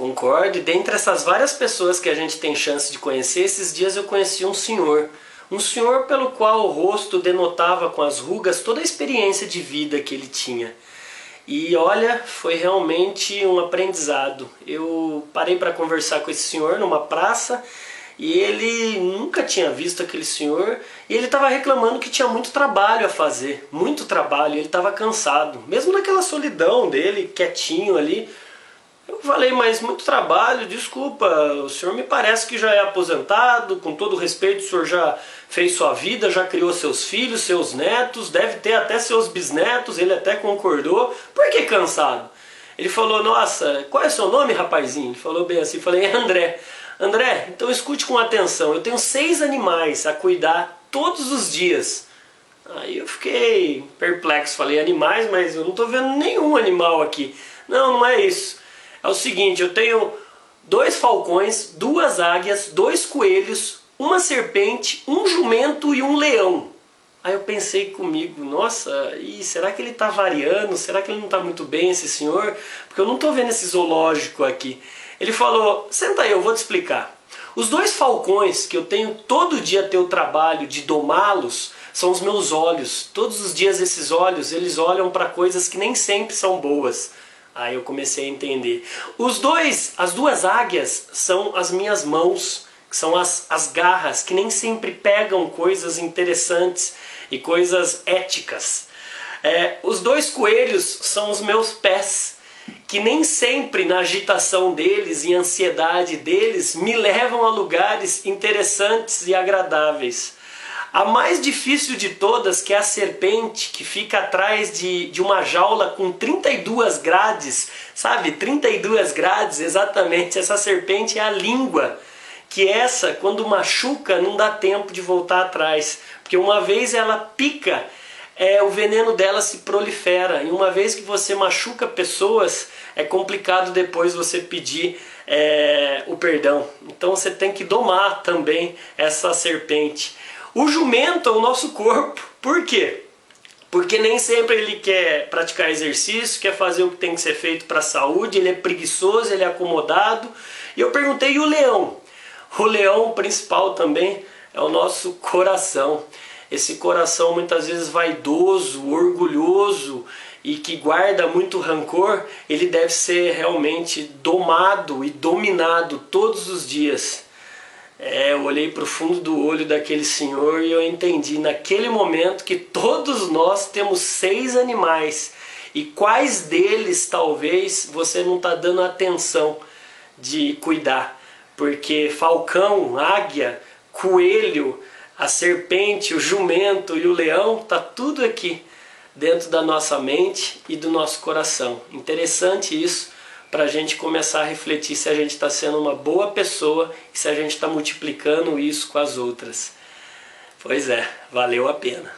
Concordo. E dentre essas várias pessoas que a gente tem chance de conhecer, esses dias eu conheci um senhor. Um senhor pelo qual o rosto denotava com as rugas toda a experiência de vida que ele tinha. E olha, foi realmente um aprendizado. Eu parei para conversar com esse senhor numa praça e ele nunca tinha visto aquele senhor e ele estava reclamando que tinha muito trabalho a fazer, muito trabalho, ele estava cansado, mesmo naquela solidão dele, quietinho ali. Eu falei, mas muito trabalho, desculpa, o senhor me parece que já é aposentado, com todo respeito, o senhor já fez sua vida, já criou seus filhos, seus netos, deve ter até seus bisnetos, ele até concordou. Por que cansado? Ele falou, nossa, qual é seu nome, rapazinho? Ele falou bem assim, falei, é André. André, então escute com atenção, eu tenho seis animais a cuidar todos os dias. Aí eu fiquei perplexo, falei animais, mas eu não estou vendo nenhum animal aqui. Não, não é isso. É o seguinte, eu tenho dois falcões, duas águias, dois coelhos, uma serpente, um jumento e um leão. Aí eu pensei comigo, nossa, e será que ele está variando? Será que ele não está muito bem, esse senhor? Porque eu não estou vendo esse zoológico aqui. Ele falou, senta aí, eu vou te explicar. Os dois falcões que eu tenho todo dia ter o trabalho de domá-los são os meus olhos. Todos os dias esses olhos, eles olham para coisas que nem sempre são boas. Aí eu comecei a entender. Os dois, as duas águias são as minhas mãos que são as, as garras, que nem sempre pegam coisas interessantes e coisas éticas. É, os dois coelhos são os meus pés, que nem sempre na agitação deles e ansiedade deles me levam a lugares interessantes e agradáveis. A mais difícil de todas, que é a serpente, que fica atrás de, de uma jaula com 32 grades, sabe? 32 grades, exatamente. Essa serpente é a língua que essa, quando machuca, não dá tempo de voltar atrás, porque uma vez ela pica, é, o veneno dela se prolifera, e uma vez que você machuca pessoas, é complicado depois você pedir é, o perdão. Então você tem que domar também essa serpente. O jumento é o nosso corpo, por quê? Porque nem sempre ele quer praticar exercício, quer fazer o que tem que ser feito para a saúde, ele é preguiçoso, ele é acomodado. E eu perguntei, e o leão? O leão principal também é o nosso coração. Esse coração muitas vezes vaidoso, orgulhoso e que guarda muito rancor, ele deve ser realmente domado e dominado todos os dias. É, eu olhei para o fundo do olho daquele senhor e eu entendi naquele momento que todos nós temos seis animais e quais deles talvez você não está dando atenção de cuidar porque falcão, águia, coelho, a serpente, o jumento e o leão, tá tudo aqui dentro da nossa mente e do nosso coração. Interessante isso para a gente começar a refletir se a gente está sendo uma boa pessoa e se a gente está multiplicando isso com as outras. Pois é, valeu a pena.